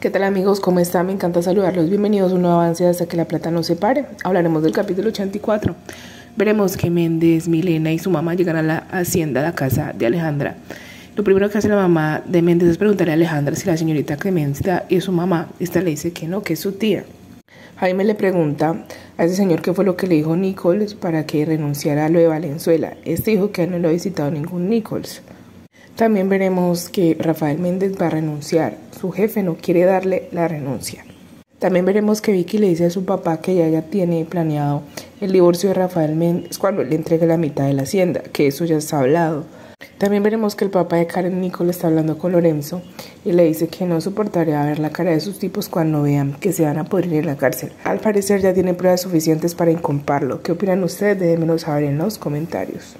¿Qué tal amigos? ¿Cómo están? Me encanta saludarlos. Bienvenidos a un nuevo avance hasta que la plata no se pare. Hablaremos del capítulo 84. Veremos que Méndez, Milena y su mamá llegan a la hacienda, a la casa de Alejandra. Lo primero que hace la mamá de Méndez es preguntarle a Alejandra si la señorita Clemencia es su mamá. Esta le dice que no, que es su tía. Jaime le pregunta a ese señor qué fue lo que le dijo Nichols para que renunciara a lo de Valenzuela. Este dijo que no lo ha visitado ningún Nichols. También veremos que Rafael Méndez va a renunciar. Su jefe no quiere darle la renuncia. También veremos que Vicky le dice a su papá que ella ya tiene planeado el divorcio de Rafael Méndez cuando le entregue la mitad de la hacienda, que eso ya está hablado. También veremos que el papá de Karen Nicole está hablando con Lorenzo y le dice que no soportaría ver la cara de sus tipos cuando vean que se van a pudrir en la cárcel. Al parecer ya tiene pruebas suficientes para incomparlo. ¿Qué opinan ustedes? Déjenmelo saber en los comentarios.